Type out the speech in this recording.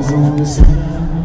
eyes on the sky